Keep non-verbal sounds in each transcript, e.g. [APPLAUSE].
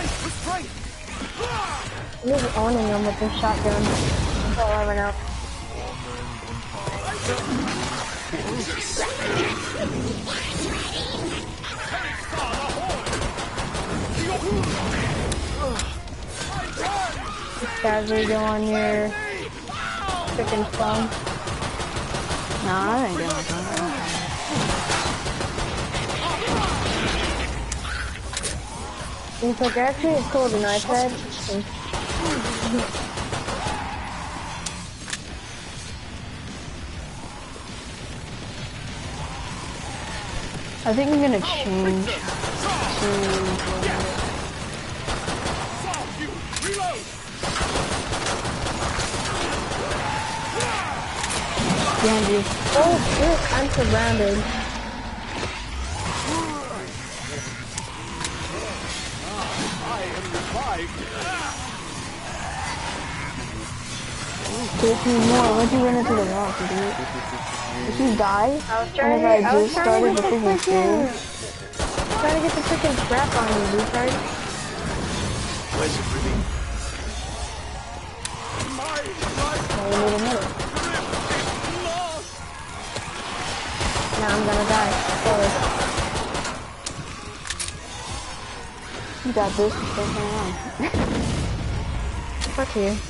I'm just owning them with this shotgun. That's all I went out. Guys, are you on your freaking phone? No, I ain't doing It's like actually it's called an iPad. I think I'm gonna change to Dandy. Oh shit, I'm surrounded. Why'd you run into the rock, dude? Did you die? I was trying to, I just started trying to get the freaking strap on you, retard. Where's it minute. Now I'm gonna die. Sorry. You got this. Fuck you.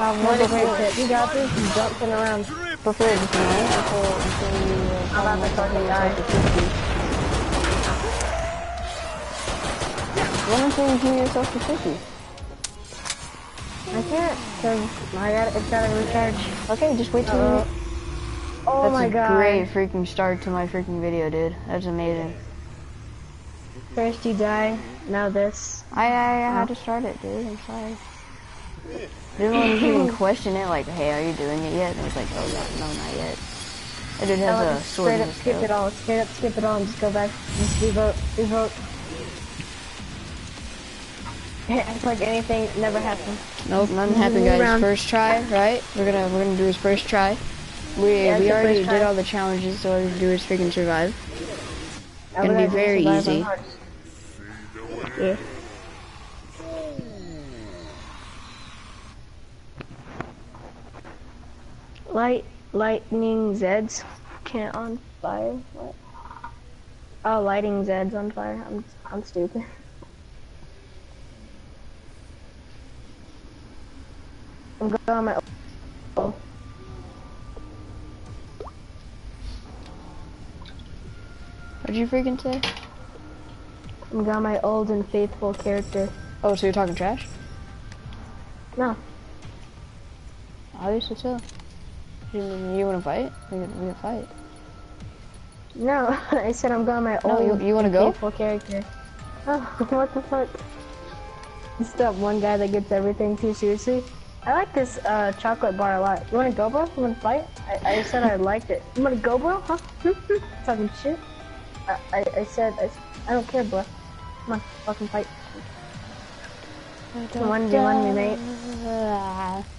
Um, what is it? You got this? You jumping around. Prefer just now until, until you uh, I'm about to fucking die. Until you heal yourself to 50. I can't, cause I got it's gotta recharge. Okay, just wait till Uh, you... oh That's my a great freaking start to my freaking video, dude. That's amazing. First you die, now this. I, I, I had to start it, dude. I'm sorry. Didn't want to even question it, like, hey, are you doing it yet? And it's like, oh, yeah, no, not yet. I did I have would a sword straight up skip throat. it all, straight up skip it all and just go back. Just revote, revote. It's like anything never happened. Nope, mm-hmm. nothing happened, guys. Round. First try, right? We're gonna we're gonna do his first try. We Yeah, we already did all the challenges, so all we have to do is freaking survive. I Gonna be very easy. Yeah. Light, lightning Zeds can't on fire. What? Oh, lighting Zeds on fire. I'm, I'm stupid. I'm going on my. Oh, What'd you freaking say? I'm going my old and faithful character. Oh, so you're talking trash? No, Obviously so. You, you wanna fight? We can, we can fight. no. [LAUGHS] I said I'm going my No, old. you, you wanna and go? Faithful character. Oh, [LAUGHS] what the fuck? Just that one guy that gets everything too seriously. I like this uh, chocolate bar a lot. You wanna go, bro? You wanna fight? I, I said I liked it. You wanna go, bro? Huh? [LAUGHS] Talking shit. I, I, I said I, I don't care, bro. Come on, fucking fight. One v one me, mate.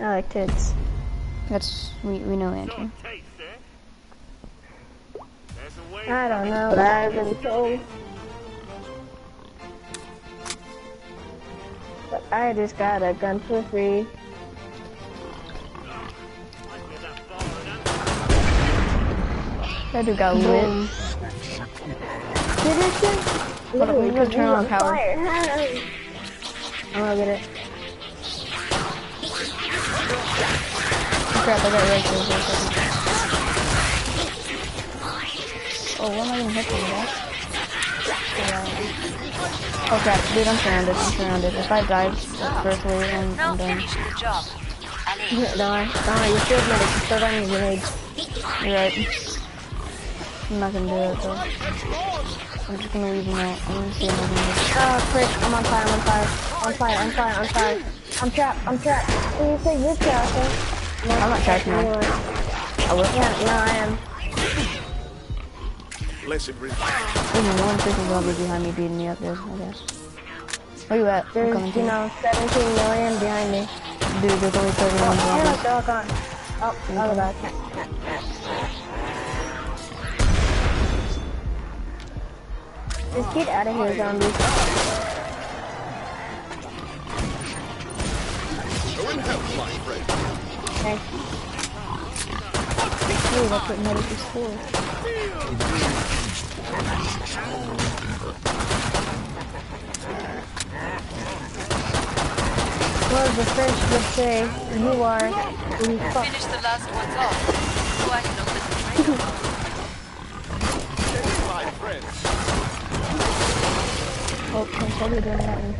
I like tits. That's we we know Andrew. I don't know, but I've been told. But I just got a gun for free. That dude got lit. Did it just? Hold on, we gotta turn on power. I'm gonna oh, get it. Crap, I got right there. Wait a second. Oh, what am I gonna hit from that? Oh crap, dude, I'm surrounded, I'm surrounded. If I die first wave, I'm, I'm done. Finish the job. Ali, Don't worry, don't you're field medic. Just throw down your grenades. You're right. I'm not gonna do it though. I'm just gonna leave him out. I'm gonna see I can do Oh, uh, frick, I'm on fire, I'm on fire. On fire, on fire, on fire. I'm trapped, I'm trapped. Can you say you're trapped, huh? I'm not trapped now. Anyway. I will. Yeah, no, I am. Blessed River. There's one freaking zombie behind me beating me up there, I guess. Where you at? I'm There's, you you. know, 17 million behind me. Dude, there's only 31 Oh, zombies. they're all gone. Oh, oh, back. Just get out of here, zombies. Go and help, my friend. Thanks. Ooh, that's what medic is for. Well, the French would say, you are the fuck. Finish the last ones off. So I can open the. Oh, I'm totally doing that one.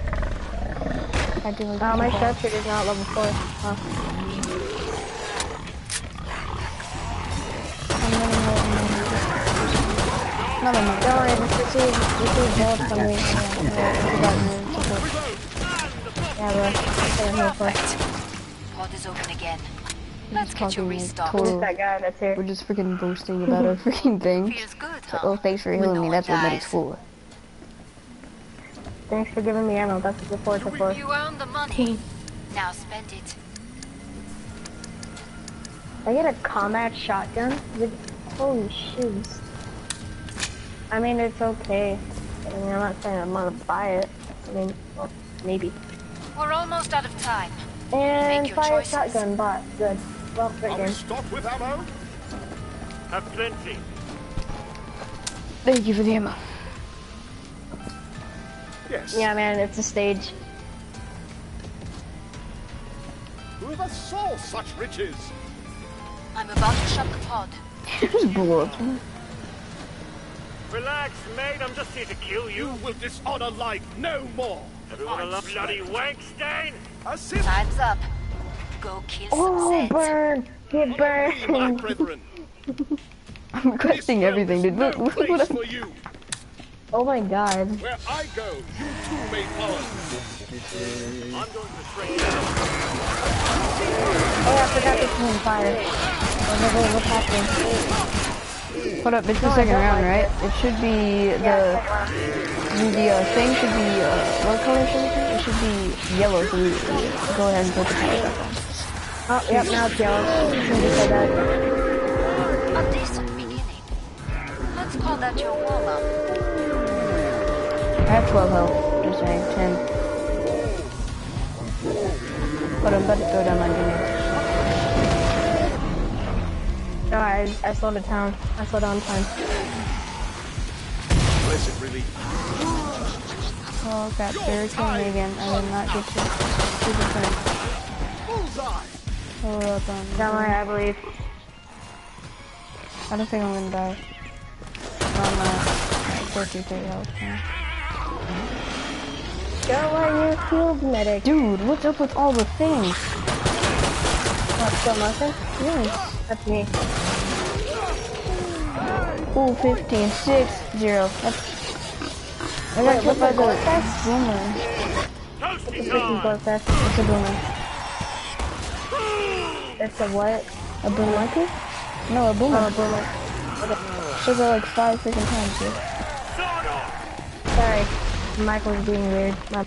I do Oh, my sharpshooter is not level 4. Oh. Another money. Don't worry, just receive, receive gold from me. Yeah, yeah, I forgot your bro. That's what here for. Perfect. Pod is open again. Let's get you talking restocked. total- that guy that's here? We're just freaking boasting about our [LAUGHS] freaking thing. Feels good, Like, huh? oh, thanks for healing no me. That's what dies. medic's for. Thanks for giving me ammo. That's what the force is for. You earned the money. Now spend it. I get a combat shotgun with holy shoes. I mean, it's okay. I mean, I'm not saying I'm gonna buy it. I mean, well, maybe. We're almost out of time. And Make your fire choices. shotgun bot. Good. Well, great Are we game. stocked with ammo? Have plenty. Thank you for the ammo. Yes. Yeah, man, it's a stage. Whoever saw such riches? I'm about to shut the pod. Just blew up. Relax, mate. I'm just here to kill You you. will dishonor life no more. Everyone a I love bloody swear. wank stain. Assist Time's up. Go kill some Oh, Zeds. burn! Get me, my burned! brethren. [LAUGHS] I'm requesting everything, dude. [LAUGHS] realm Look, no look what place I'm... for you. Oh my god. Where I go, you too may follow. I'm going to train now. Oh, I forgot this is on fire. Oh, wait, wait, what's happening? Hold up, it's the No, second round, like right? It should be the... Yeah, second. The uh, thing should be, uh, what color should it be? It should be yellow, so we go ahead and put the power back on. Oh, yep, now it's yellow. You just said that. A decent beginning. Let's call that your warm-up. I have 12 health, just saying, 10. But I'm about to throw down my grenade. No, I, I slowed it down. I slowed down time. Blessed relief. Oh crap, they're killing me again. I did not get to super friend. Bullseye. Hold up, um, Don't worry, I believe. I don't think I'm gonna die. I'm not. Like 33 health now. Don't worry, you healed medic. Dude, what's up with all the things? What, slow motion? Yes. That's me. Ooh, 15, 6, 0. That's. I got killed by the the boomer. Toasty Freaking time. Gorefast. It's a boomer. It's a what? A boomer? No, a Oh, boomer. a boomer. Should go like five freaking times, dude. Sorry. Michael's being weird. My,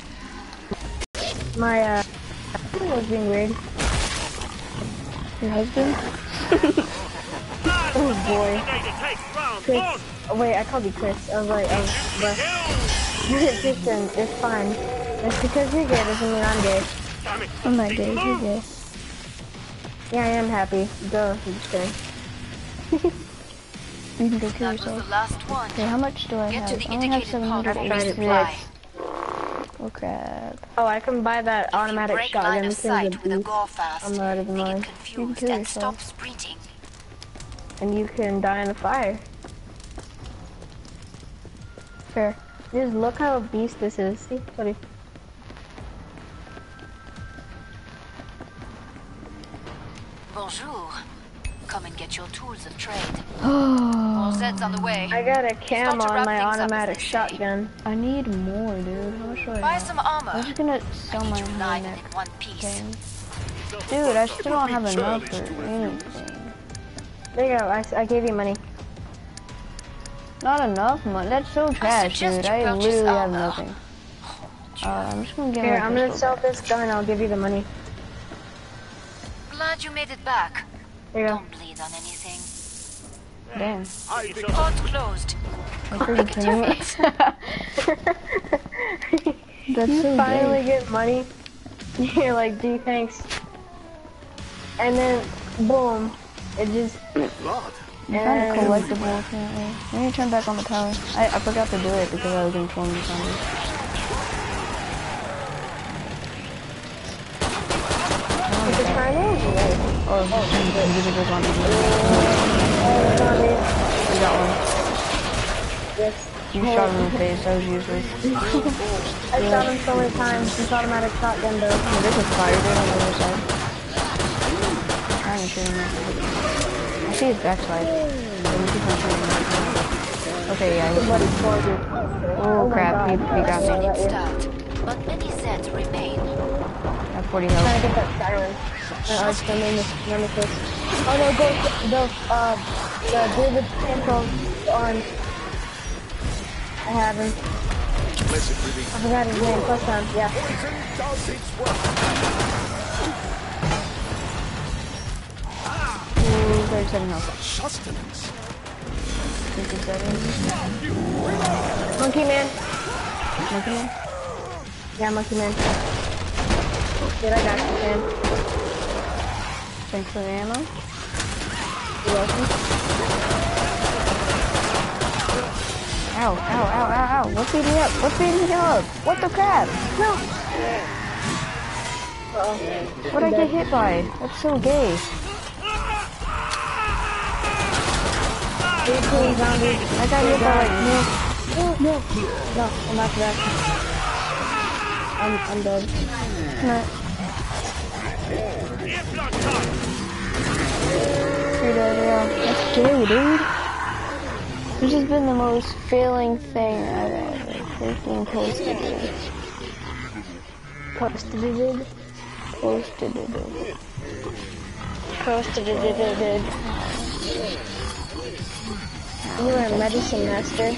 my uh, was being weird. Your husband? Oh boy. Day to take round Chris. Oh, wait, I called you Chris. I was like, oh, bruh. Kill. [LAUGHS] Listen, it's fine. Just because you're gay doesn't mean I'm gay. Damn it. I'm not gay, you're gay. Yeah, I am happy. Duh, I'm just kidding. [LAUGHS] You can go kill yourself. the last one. Okay, how much do I Get have? to the I only have indicated pod and 786. Oh crap. Oh, I can buy that automatic break shotgun line of because sight of with a beast, gore I'm not even they lying. get confused kill yourself. stop sprinting. And you can die in the fire. Fair. Just look how beast this is. See, buddy. Bonjour. Come and get your tools of trade. Oh, [GASPS] All Zed's on the way. I got a cam Start on my things up, as automatic shotgun. I need more, dude. How much do I Buy some armor. I'm just gonna sell my neck one piece. thing. Dude, I still don't have enough for churlish to refuse. anything. There you go. I, s- I gave you money. Not enough money. That's so trash, suggest dude. you I literally have armor. nothing. Uh, I'm just gonna get Here, I'm gonna sell this gun. I'll give you the money. Glad you made it back. There you go. Don't bleed on anything. Damn. I become Port closed. Are you kidding [LAUGHS] me? That's you so finally gay. get money. [LAUGHS] You're like, gee, thanks. And then, boom, it just, blood. You found a collectible apparently. We need to turn back on the power. I, I forgot to do it because I was in 20 zombies. it's a Chinese. Oh, invisible zombies. Oh, zombie. We got one. Yes. You shot him in the face, that was useless. [LAUGHS] I shot him so many times. This automatic shotgun though. Oh, there's a fire on the other side. I'm not shooting him. I see his backside. So we keep on shooting him. Okay, yeah, he's Somebody scored you. Oh, crap, he, he got me. Start. But many sets remain. At 40 Trying to health. get that siren. Uh, it's the name of Nemesis. Oh no, go the uh the dude with the orange. I have him. I forgot his name. First time, yeah. 37 health. Sustenance. 57. Monkey man. Monkey man? Yeah, monkey man. Dude, I got you, man. Thanks for the ammo. You're welcome. Ow, ow, ow, ow, ow. What's beating me up? What's beating me up? What the crap? No! Uh-oh. What'd I get hit by? That's so gay. I got hit by like no. No, no, no, I'm not back. I'm, I'm dead. no. Here, blood time. You're dead, yeah. That's gay, dude. This has been the most failing thing I've ever freaking posted. Posted it. Posted it. dude. Posted it. You are a medicine master.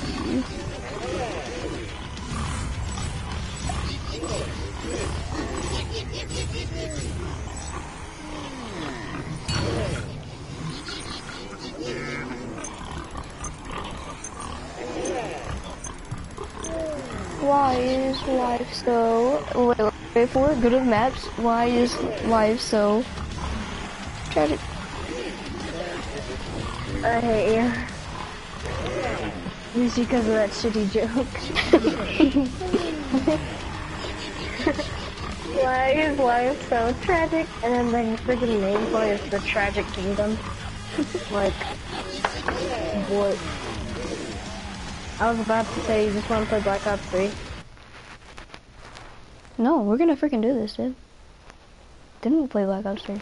Why is life so... Wait, wait, for it. Go to maps. Why is life so... Tragic. I hate you. Just because of that shitty joke. [LAUGHS] Why is life so tragic? And then the freaking name for it is the Tragic Kingdom. [LAUGHS] like, what? I was about to say you just want to play Black Ops 3. No, we're gonna freaking do this, dude. Didn't we play Black Ops 3?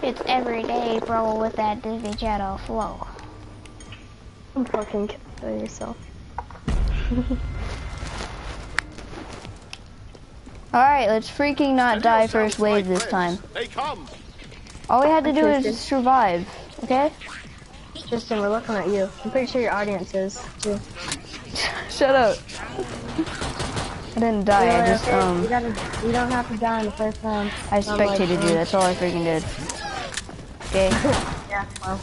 It's everyday, bro, with that Disney Channel flow. I'm fucking kill yourself. [LAUGHS] Alright, let's freaking not die first my wave this time. They come. All we had to do Tristan. is survive, okay? Justin, we're looking at you. I'm pretty sure your audience is, too. [LAUGHS] Shut up. I didn't die, I just, don't have to- um, You, gotta, you don't have to die in the first round. I I'm like, spectated you, that's all I freaking did. Okay? Yeah, well,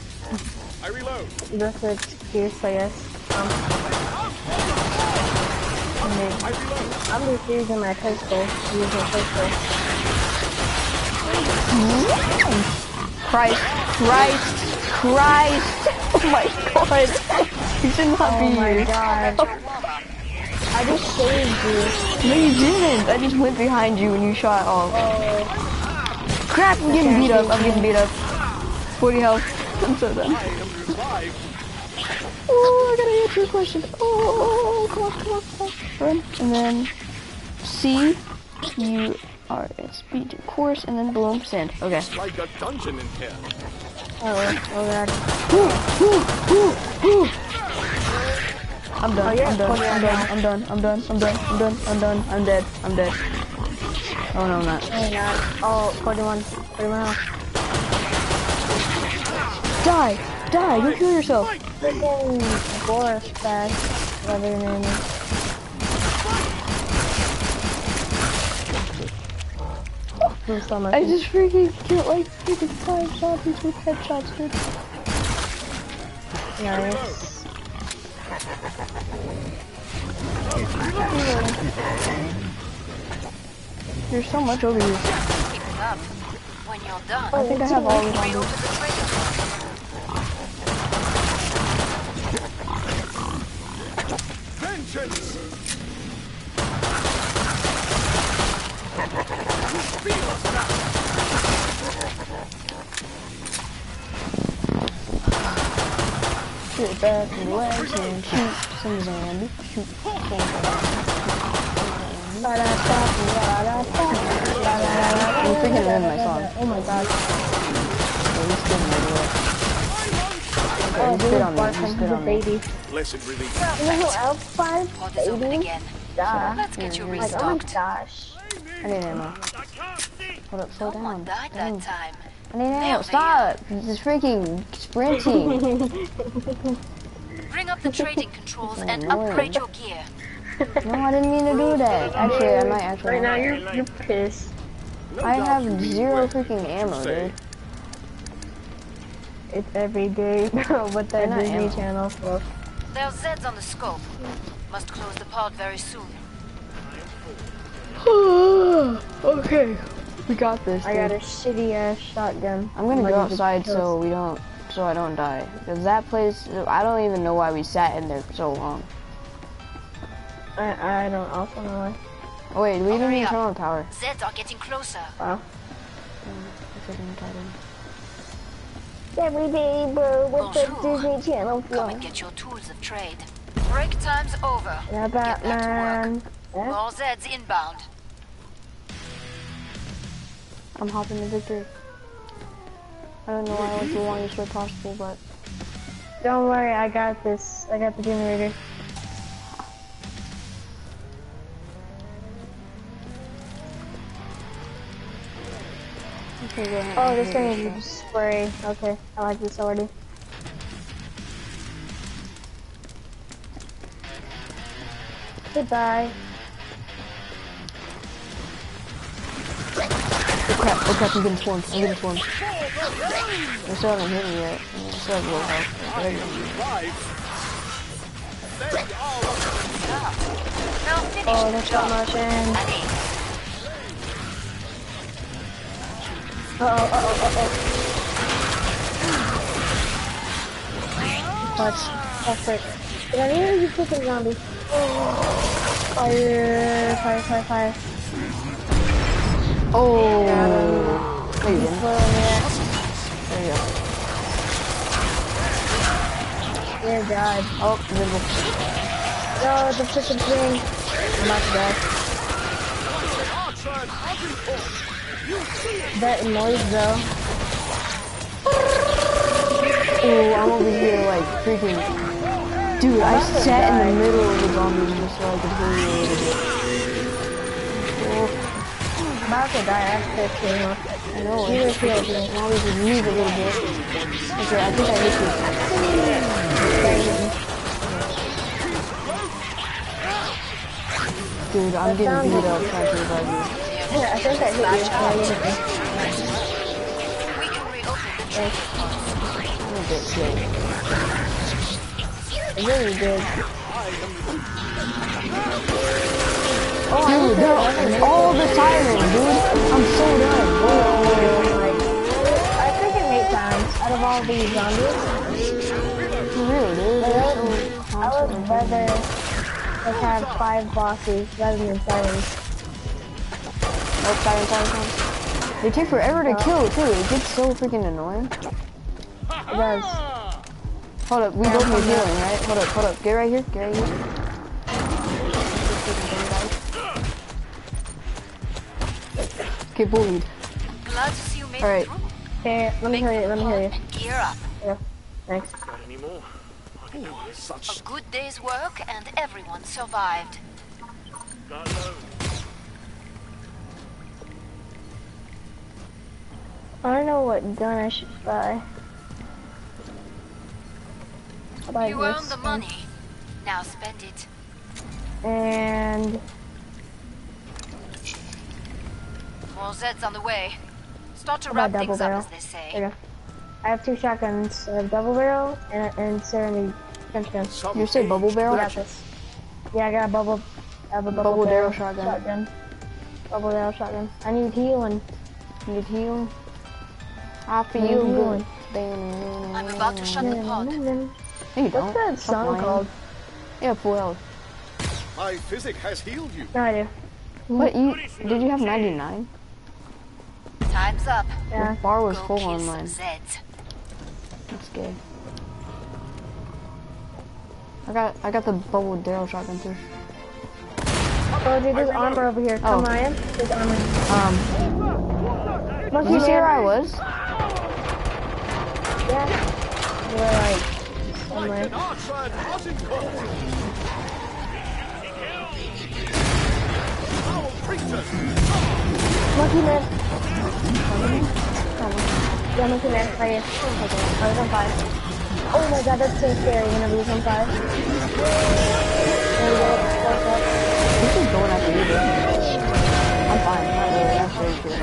I reload. that's an excuse, I guess. Um, I reload. I'm just using my pistol. Using pistol. Christ, Christ, Christ! Oh my god! You should not Oh be my here. god. I just saved you. No, you didn't. I just went behind you and you shot off. Crap, I'm getting beat up. I'm getting beat up. 40 health. I'm so done. I am. Oh, I gotta answer your question. Oh, come on, come on, come on. Run. And then C, U, R, S, B, to course, and then boom, sand. Okay. Like a dungeon in here. Oh, oh god. I'm done. Oh, yeah, I'm done. put it I'm done. I'm done. I'm done. I'm done. I'm done. I'm done. I'm dead. I'm dead. Oh no, I'm not. Oh god. Oh, 41. 41 health. Die! Die! Go kill yourself! Freaking Boris fast. Whatever your name is. I just freaking killed like freaking five zombies with headshots, dude. nice. There's so much over here. Pick it up. When you're done, I think I have all the zombies. reopen the trailer. Vengeance! You feel us now! Sit back and relax and shoot some zombies. Shoot some zombies. I'm freaking in my song. Oh my god. Yeah, he's spitting everywhere. Oh, He's dude, spit on me. bark He from spit on me. Baby. Blessed relief. You know who else finds Pod is open baby? again. Duh. Let's get you Like, oh my restocked. gosh. I need ammo. I can't. Hold up, slow oh No down. died Dang. that mm. time. I need ammo. There, Stop! This freaking sprinting. Bring up the trading controls [LAUGHS] and upgrade your gear. no, I didn't mean to do that. Actually, I might actually. Right now have- you're, you're pissed. I have zero freaking ammo, dude. It's every day [LAUGHS] with that Disney. Channel stuff. There's Zeds on the scope. Must close the pod very soon. [SIGHS] okay, we got this. I got a shitty ass shotgun. I'm gonna Like, go outside so we don't, so I don't die. Cause that place, I don't even know why we sat in there for so long. I, I don't also know why. Oh wait, we didn't Hurry even up. turn on power. Zeds are getting closer. Wow. Mm, it's like I'm tired. Every day, bro, with the Disney Channel Come film. and get your tools of trade. Break time's over. Yeah, Get back to Batman. Yeah? More Zeds inbound. I'm hopping to victory. I don't know why I went the longest way possible, but Don't worry, I got this. I got the generator. Okay, go ahead. Oh, this thing is spray. Okay, I like this already. Goodbye. Oh crap! Oh crap! I'm getting swarmed. I'm getting swarmed. They still haven't hit me yet. I still have low health. There you go. Revive. Now finish Oh, the there's stop job. Uh oh, uh oh, uh oh. Clutch. Oh, frick. Did I need you freaking zombie? Oh. Fire, fire, fire, fire. Oh! There you go. There you go. Dear God. Oh, invisible. No, the freaking thing. I'm about to die. That noise though. Ooh, I'm over here like freaking. Dude, I to sat in the middle of the zombies just so I could hear you a little bit. Oh, I'm about to die after this game. I know. I feel me. Now we just move a little bit. Okay, I think I hit you. Dude, I'm getting beat up trying to revive you. Think did. Dude, they're all the sirens, dude. I'm so done. Like, I it hate times out of all these zombies. For real, dude. I would rather like have five bosses rather than sirens. Oh, siren, siren, siren. They take forever to kill, too. It gets so freaking annoying. [LAUGHS] It does. Hold up, we both need healing, right? Hold up, hold up. Get right here, get right here. Get bullied. Glad to see you made All right. it. Okay, let me Make hear you. Let me hear you. and gear up. Thanks. Not anymore. Such A good day's work and everyone survived. I don't know what gun I should buy. I'll buy You this earned the one. money. Now spend it. And More Zeds on the way. Start to How wrap things double up, barrel? as they There say. you go. I have two shotguns. I have double barrel and and serenity trench gun. Some You say bubble barrel? You got this. Yeah, I got a bubble. I have a bubble, Bubble barrel barrel shotgun. Bubble barrel shotgun. I need healing. Need heal. I Need feel healing. good. I'm about to shut the pod. No, you What's don't. that Stop song lying. called? Yeah, full health. My physic has healed you. No idea. What you did you have 99? Time's up. Yeah. The bar was Go full kill on mine. Zeds. That's good. I got I got the bubble barrel shotgun too. Oh, dude, there's armor over here. Come Oh. on, in. There's armor. Um, Monkey did you see where I was? Yeah. You're like. Monkey man. Yeah, monkey man. Right here. Oh, he's on fire. Oh my god, that's so scary whenever he's on fire. This is going after you, dude. I'm fine. I'm sure you could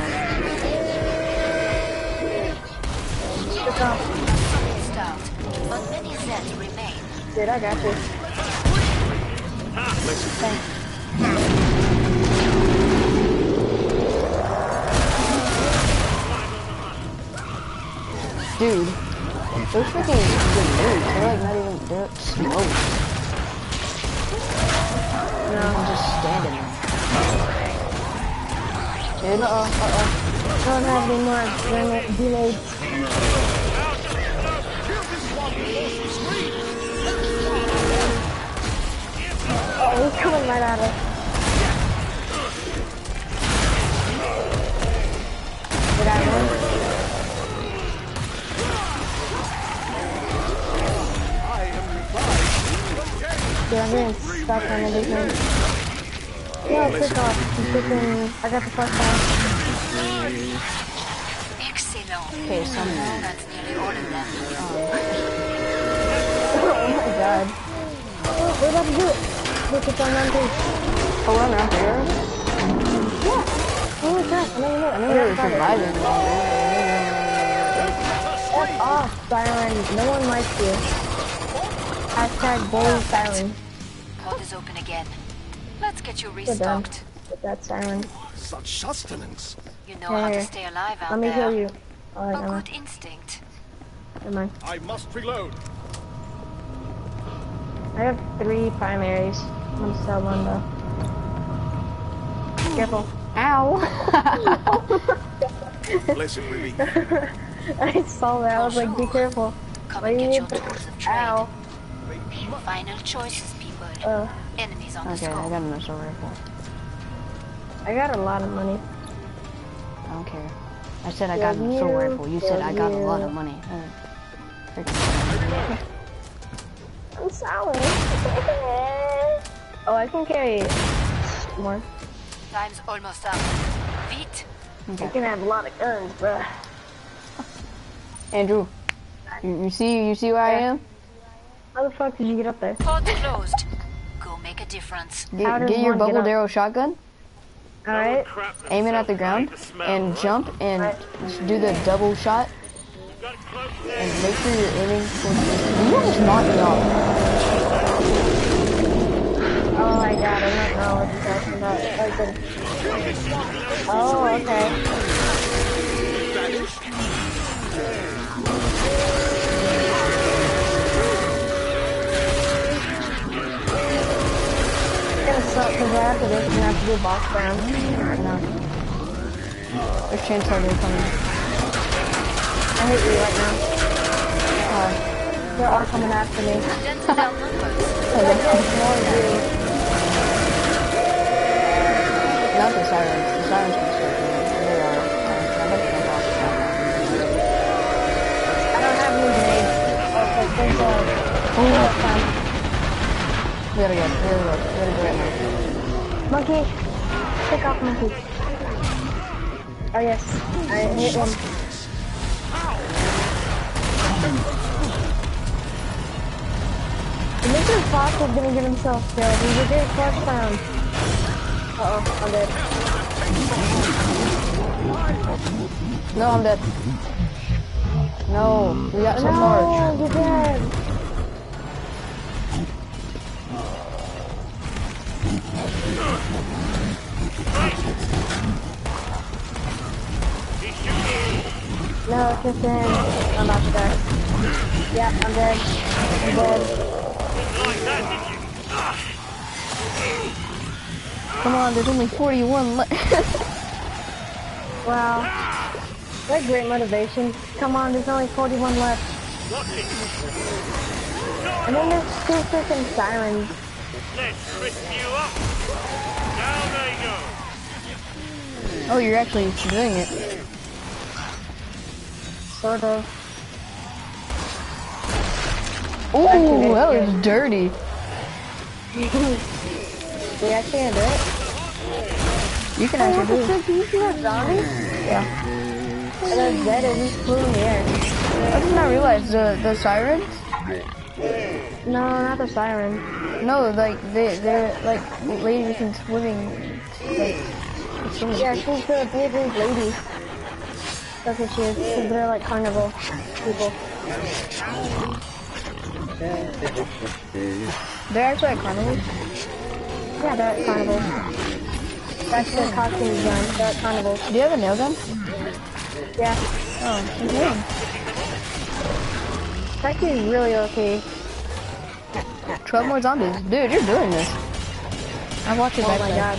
Good job. Dude, I got you. Dude, those freaking grenades, they're like not even, they're smoke. I'm just standing there. Dude, uh-oh, uh-oh. Uh, don't have any more uh, grenade- grenades. Oh, he's coming right at us. Did I win? I am revived. Dude, I'm getting stuck on everything. No, click off. I'm clicking. I got the first one. Excellent. Okay, some That's nearly all of them. Oh my god. Oh, we're about to do it. Look, it's on round three. Oh, run around here? Yeah. Holy crap. I know you know. I know You're you're surviving. F off, Siren. No one likes you. Hashtag bully Siren. Pod is open again. Let's get you restocked. That Siren. Such sustenance. You know how to stay alive out Let me there. heal you. Alright, A never mind. good instinct. Never mind. I must reload. I have three primaries. I'm gonna sell one though. Careful. Ow! [LAUGHS] Blessed relief. [LAUGHS] I saw that. I was like, be careful. Come What and you get your need? tools of trade. Ow. Final choices, people. Uh, Enemies on the okay, I got an assault rifle. I got a lot of money. I don't care. I said I got an assault rifle. You said I got a lot of money. Uh, I'm sorry. Oh, I can carry more. Time's almost up. Vite. I can have a lot of guns, bruh. [LAUGHS] Andrew, you, you see you see where I am? How the fuck did you get up there? Pod closed. Go make a difference. How Get, get your one get bubble up? darrow shotgun, Alright. Aim it at the ground, like the smell, and jump and Right. do the double shot, Got close there. and make sure you're aiming towards the... You almost knocked me off. Oh my god, I don't know what you're talking about. Like the... Oh, okay. It's gonna suck because after this we're have to do boss round. Know. There's chainsaw dude coming. I hate you right now. Uh, They're all coming after me. [LAUGHS] More you. Not the sirens. The sirens can still do it. They are. uh, I bet you can boss it I don't have grenades. Okay. Oh, um, We gotta go. We gotta go. We go right now. monkey. Pick off monkey. Oh yes, I hit one. Mr. Fox is gonna get himself killed. He's a great first round. Uh oh, I'm dead. No, I'm dead. No, we got some large. No, you're dead. He's shooting. No, Kristen. I'm about to die. Yeah, I'm dead. I'm dead. Didn't like that, did you? Come on, there's only 41 left. [LAUGHS] Wow. What great motivation. Come on, there's only 41 left. And then there's two freaking sirens. Let's crisp you up. Down they go. oh, you're actually doing it. Sort of. Ooh, that was dirty. We actually gonna do it? You can Oh, actually what do the it. frick? Do you see that zombie? Yeah. And they're dead and just flew in the air. I did not realize the the sirens. No, not the siren. No, like they they're like ladies in swimming. Like swimming. Yeah, she's the Beatrice lady. That's what she is. Because they're like carnival people. They're actually at carnivals. Yeah, they're at carnival. That's their costume design. Carnival. Do you have a nail gun? Yeah. Oh, okay. Actually really okay. 12 more zombies. Dude, you're doing this. I watched it Oh back my then. god.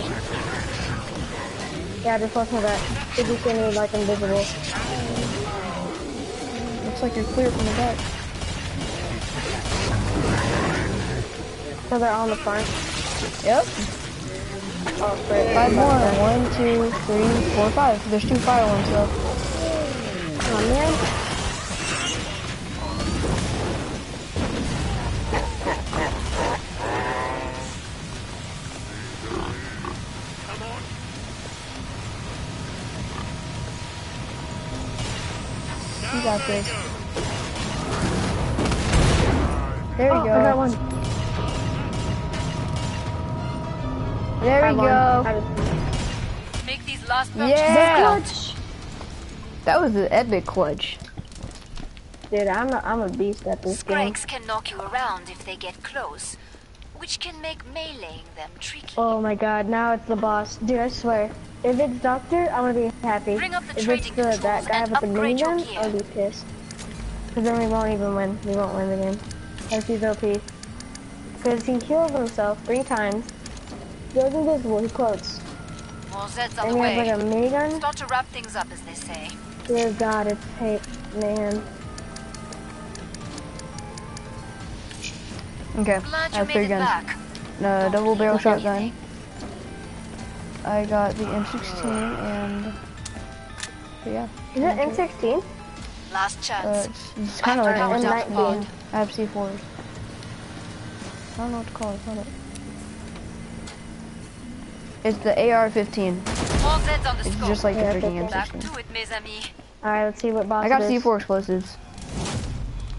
Yeah, just to that. Did you see me like invisible? Looks like you're clear from the back. So they're all on the front. Yep. Oh. Five more. One, two, three, four, five. There's two fire ones left. Oh man. You got this. There we Oh, go. I got one. There I we won. go. I was- Make these last purchases Yeah. Clutch. That was an epic clutch. Dude, I'm a, I'm a beast at this game. Scrakes can knock you around if they get close, which can make meleeing them tricky. Oh my god, now it's the boss. Dude, I swear. If it's Doctor, I'm gonna be happy. Bring up the if it's trading the, that guy and with the upgrade your minigun. I'll be pissed. Because then we won't even win. We won't win the game. Because he's OP. Because he heals himself three times. Goes invisible, he quotes. More Zeds on And the he has like a minigun. Start to wrap things up, as they say. Dear God, it's hate, man. Okay, I have made three guns. back. No, double barrel What do you shotgun. I got the M16 and yeah, Is it M16? Last uh, chance. it's, it's kind of like Power an M19. I have C4s. I don't know what to call it. Hold up. It's the AR-15. More Zeds on the It's just like Yeah, the freaking okay. Back M16. mes amis. Alright, let's see what boss I got it is. C4 explosives.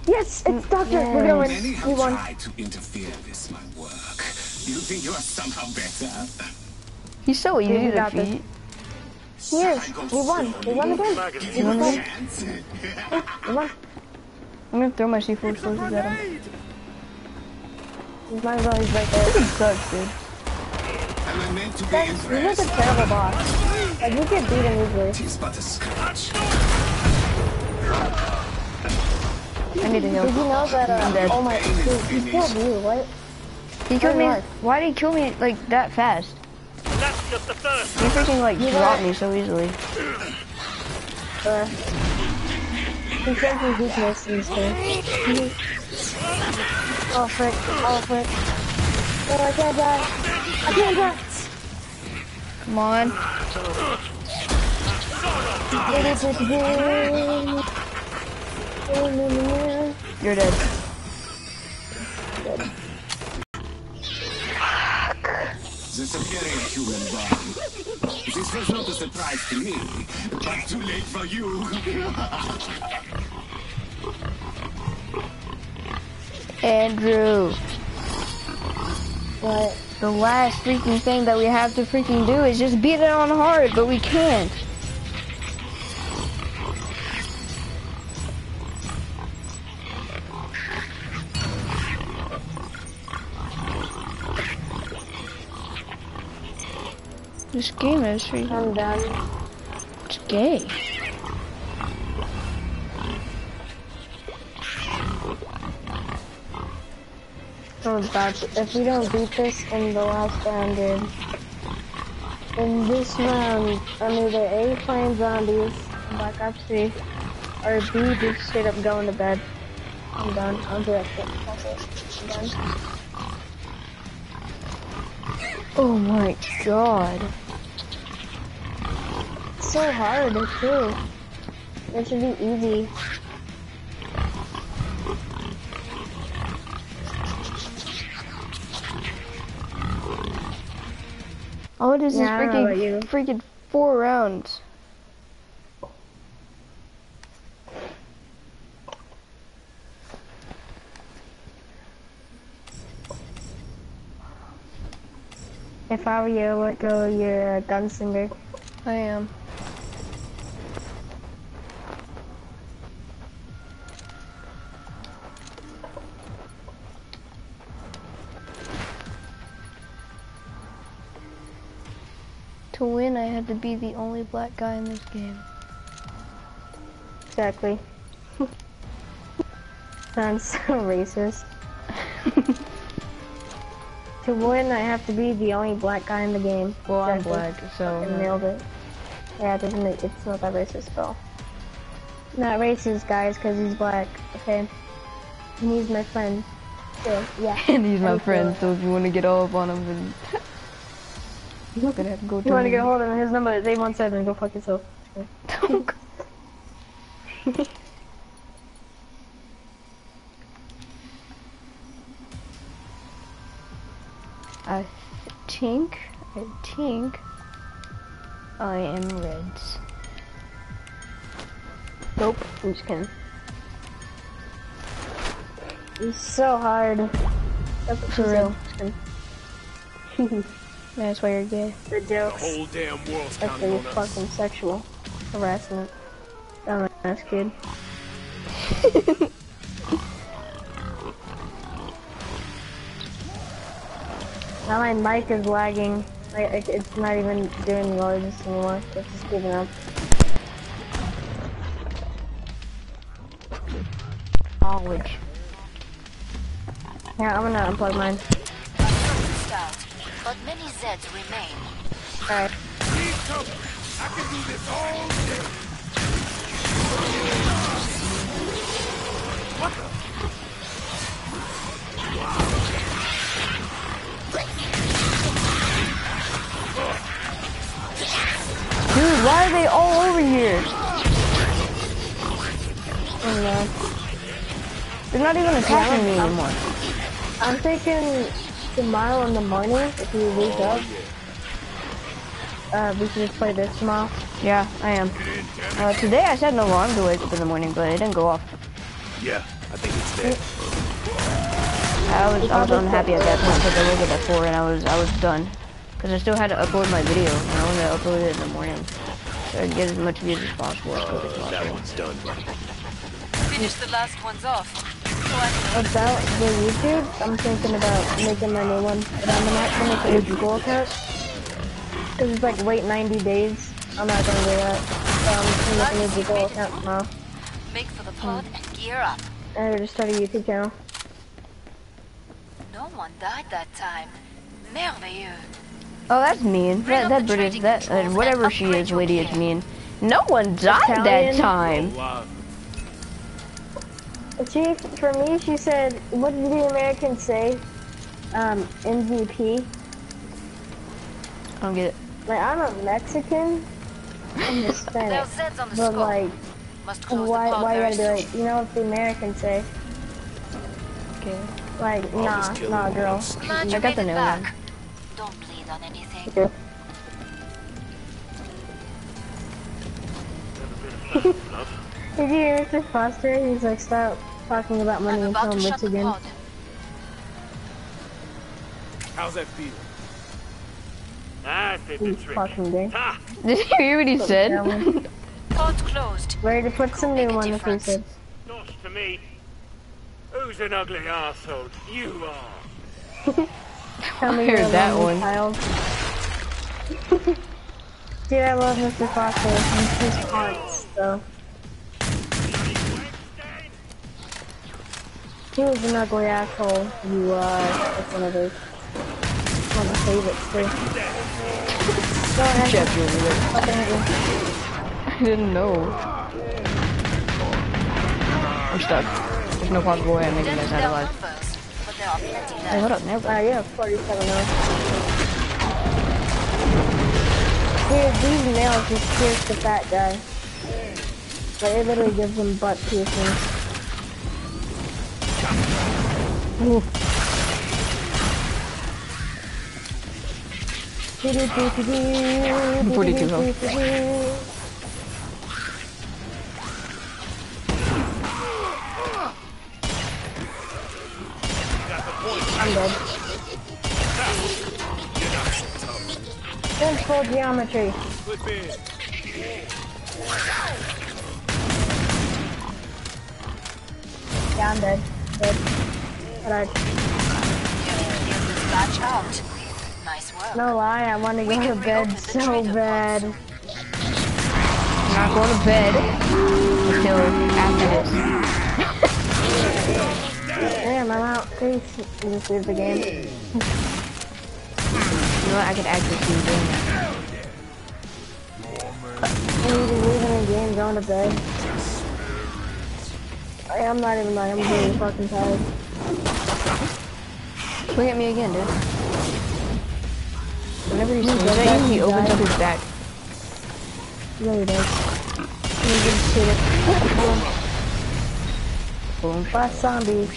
Yes, it's mm, Doctor. We're gonna win. We won. tried to interfere with my work. You think you are somehow better? He's so easy we to got this. defeat. He. We won. We won again. Give you a. We won. I'm gonna throw my C4 explosives at him. Might as well, he's right there. He sucks, dude. Am I meant to be That's, like a terrible boss. Like, you could beat him easily. Tis but a scratch. I need to heal. Did you know that, I'm uh, dead. oh my, dude, he killed you, what? He killed me. Why did he kill me like that fast? That's just the first. He freaking like dropped me so easily. Uh, he weakness in this game. oh, frick. Oh, frick. Oh, I can't die. I can't die. Come on. You're dead. Superior human body. This was not a surprise to me, but too late for you. Andrew. But the last freaking thing that we have to freaking do is just beat it on hard, but we can't. This game is freaking... I'm done. It's gay. About to, if we don't beat this in the last round, dude. In this round, I'm either A, playing zombies, Black Ops 3, or B, just straight up going to bed. I'm done. I'm done. Oh my god. It's so hard, too. It should be easy. All it is Yeah, is freaking freaking four rounds. If I were you, I would go your uh, gunslinger. I am. To win, I had to be the only black guy in this game. Exactly. [LAUGHS] Sounds so racist. [LAUGHS] to win, I have to be the only black guy in the game. Well, I'm black, so Fucking nailed it. Yeah, it doesn't make it's not that racist all. Not racist, guys, because he's black. Okay, and he's my friend. So, yeah. [LAUGHS] and he's my friend. So if you want to get all up on him, then you're gonna have to go You want to to get a hold of him? His number is eight one seven. Go fuck yourself. [LAUGHS] I think, I think, I am Reds. Nope. I'm just kidding. It's so hard. That's For real. [LAUGHS] Just kidding. That's why you're gay. the The jokes. whole damn world's That's counting really on us. fucking sexual harassment. Oh, Dumbass kid. [LAUGHS] now my mic is lagging. Like, it's not even doing noises anymore. It's just giving up. College. Yeah, I'm gonna unplug mine. Zeds remain. Alright. Need cover. I can do this all day. Dude, why are they all over here? Oh no. They're not even attacking me anymore. I'm thinking tomorrow in the morning, if you wake up, uh, we should just play this tomorrow. Yeah, I am. Uh, today I set an alarm to wake up in the morning, but it didn't go off. Yeah, I think it's dead. I was I was unhappy at that point because I woke up at four and I was I was done because I still had to upload my video and I wanted to upload it in the morning so I could get as much views as possible as quick as That one's done. Finish the last ones off. So I About the YouTube, I'm thinking about making my new one, but I'm not gonna make a Google account. Cause it's like wait 90 days. I'm not gonna do that. So I'm just gonna make a new Google account tomorrow. make for the pod and gear up. And I just start a YouTube channel. No one died that time. Merveilleux. Oh, that's mean. Bring That that British that uh, whatever she is, your lady is mean. No one died that Italian? time. Alive. She, for me, she said, what did the Americans say? Um, MVP. I don't get it. Like, I'm a Mexican. I'm There are Hispanic. Zeds on But scope. like, Must close why, the pod why you very gotta do it? You know what the Americans say? Okay. Like, nah, nah, girl. once. Glad I got the new back. one. Don't bleed on anything. Okay. Did you hear Mr. Foster? He's like, stop talking about money I'm until about I'm rich again. How's that feel? I did the You trick. fucking day. Did you hear what he said? That one. Pod closed. Ready to put some new a one if he said. Not to me. Who's an ugly asshole? You are. [LAUGHS] Tell me heard you're that one. child. [LAUGHS] Dude, I love Mr. Foster and his haunts, though. He was an ugly asshole. You, uh, like one of those. One of my favorites, too. [LAUGHS] Go ahead. Jeff, you're weird. Fucking hit me. I didn't know. I'm stuck. There's no possible way I'm making this out alive. but there are plenty Hey, hold up, never. Uh, yeah, 47 now. Dude, these nails just pierce the fat guy. Like, it literally gives him butt piercing. Ooh. I'm 42 health. I'm dead. Then geometry. Yeah, I'm dead. Dead. Alright. Get this out. Nice work. No lie, I want to go to bed so bad. I'm not going to bed until after this. Damn, I'm out. Please just leave the game. You know what? I could actually see you doing that. I need to leave the game, going to bed. I, I'm not even lying, I'm really fucking tired. Look at me again, dude. Whenever he You swings it? back, he opens up his back. Really does. Let me just shoot it. Boom. Last zombie.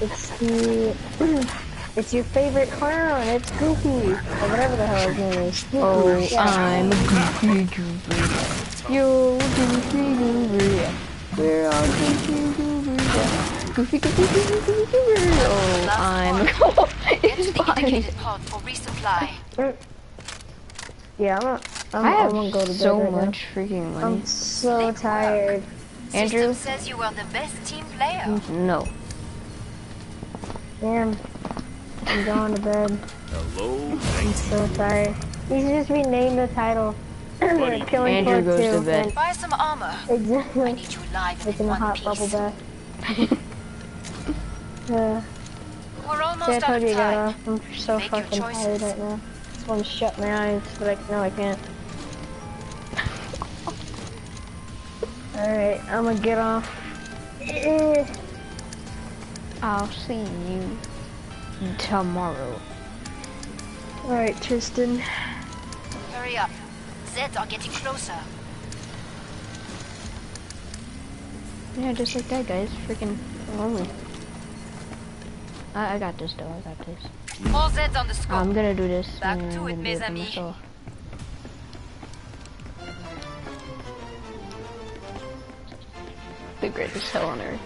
It's the... [CLEARS THROAT] it's your favorite clown. It's Goofy. Or whatever the hell his name is. Oh, goofy. Oh, yeah. I'm goofy goober. You goofy goober. We're all goofy goobers. Goofy, goofy, goofy, goofy goober. Oh, I'm Get [LAUGHS] to It's the fine. pod for resupply. Yeah, I'm not... I'm, I I'm gonna have go to bed so right now. much freaking money. I'm so tired. Andrew? System says you are the best team player. No. Damn. I'm going to bed. Hello. I'm so tired. You should just rename the title. [CLEARS THROAT] Killing Andrew goes 2. to bed. Buy some armor. I Exactly. need you alive and Taking in a one hot piece. bubble bath. [LAUGHS] uh, We're almost see, I told you I time. off. I'm so Make fucking tired right now. Just want to shut my eyes, but I, no, I can't. [LAUGHS] Alright, I'm gonna get off. I'll see you tomorrow. Alright, Tristan. Hurry up. Zeds are getting closer. Yeah, just like that, guys. Freaking lonely. I, I got this, though. I got this. More Zeds on the scope. I'm gonna do this. Back to I'm it, gonna mes amis. The greatest hell on earth.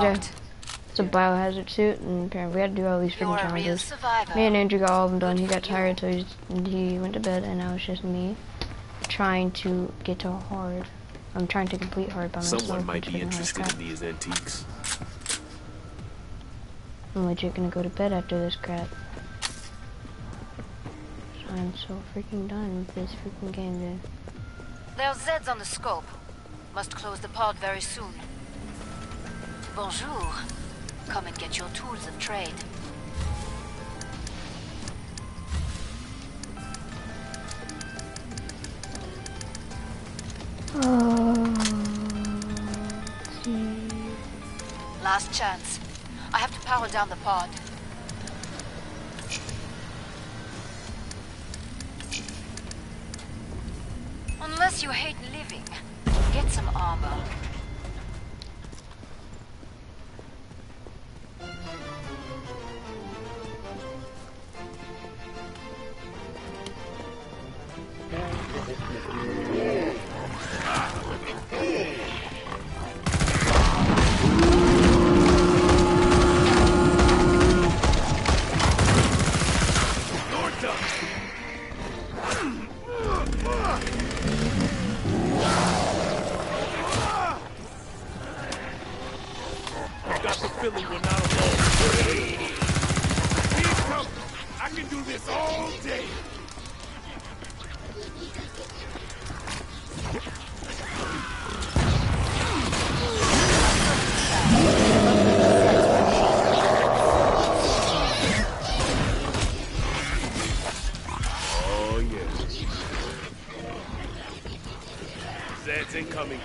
Get you. It's a biohazard suit, and apparently we had to do all these You're freaking challenges. Me and Andrew got all of them done. He got tired, so he, he went to bed, and now it's just me trying to get to hard. I'm trying to complete hard by myself. Someone might be interested in these antiques. I'm legit gonna go to bed after this crap. I'm so freaking done with this freaking game, dude. There's Zeds on the scope. Must close the pod very soon. Bonjour. Come and get your tools of trade. Last chance. I have to power down the pod. Unless you hate living, get some armor. Zed's incoming.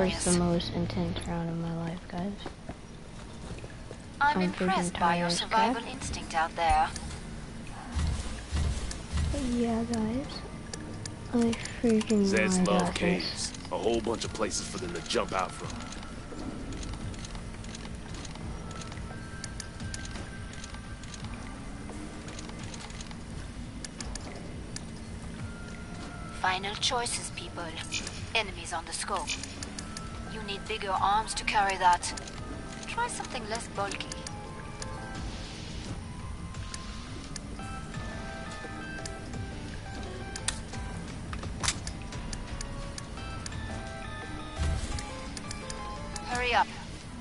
Was the most intense round of my life, guys. I'm I'm impressed by your survival Jack. instinct out there. But yeah, guys. I freaking Zeds my love caves. A whole bunch of places for them to jump out from. Final choices, people. Enemies on the scope. You need bigger arms to carry that. Try something less bulky. Hurry up.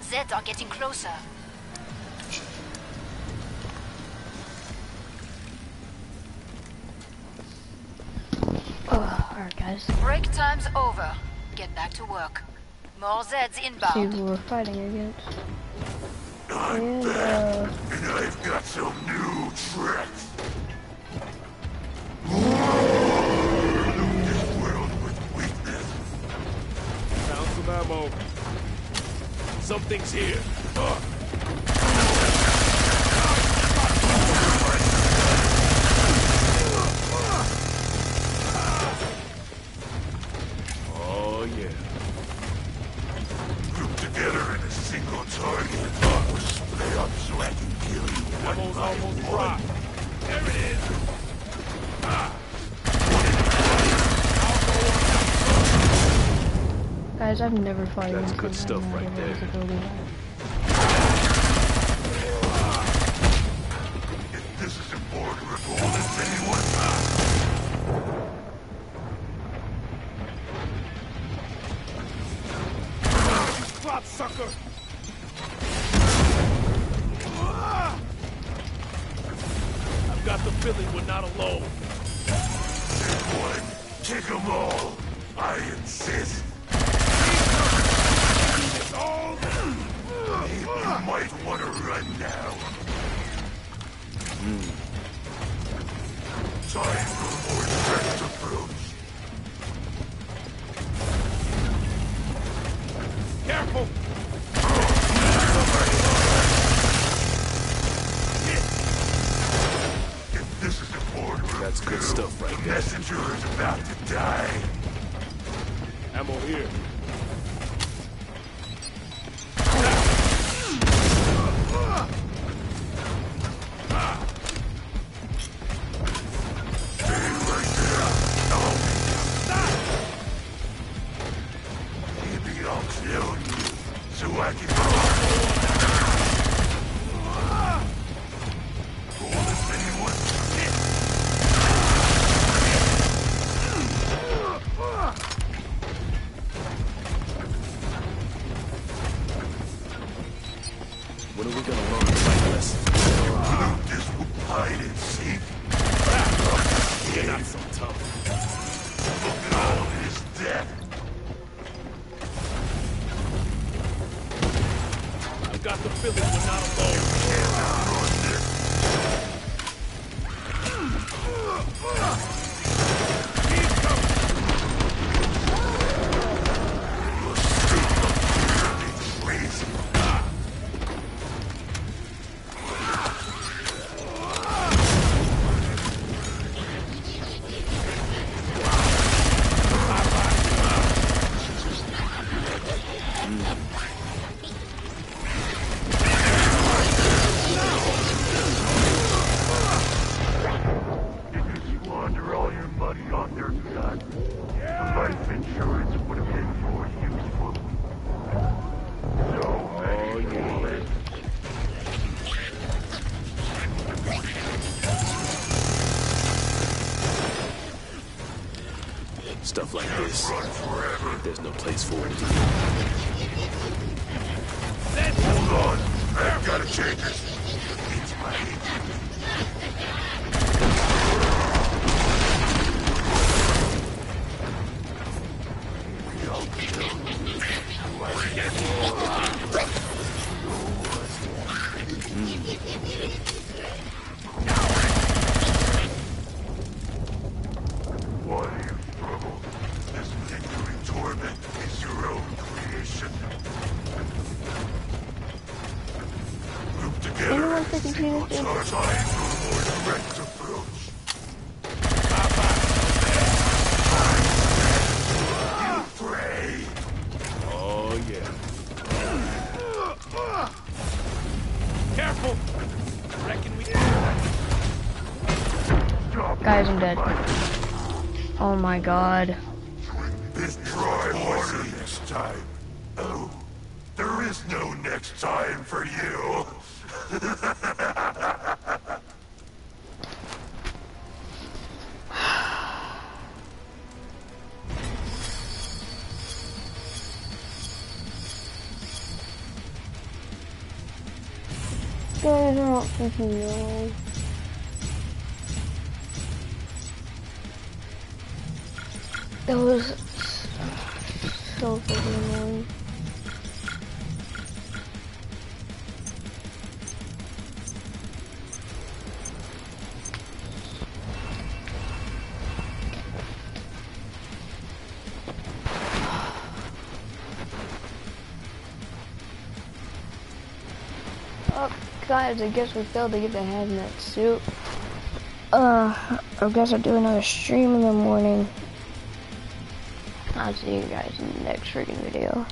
Zeds are getting closer. Oh, alright, guys. Break time's over. Get back to work. More Zeds See who we're fighting against. And, uh, And I've got some new tricks. this world with weakness. Found some ammo. Something's here. Uh, never. That's good stuff right there. stuff like this, there's no place for it. Oh my god. Destroy horses next time. Oh, there is no next time for you. I'm not know. guys, I guess we failed to get the hazmat suit. Uh, I guess I'll do another stream in the morning. I'll see you guys in the next freaking video.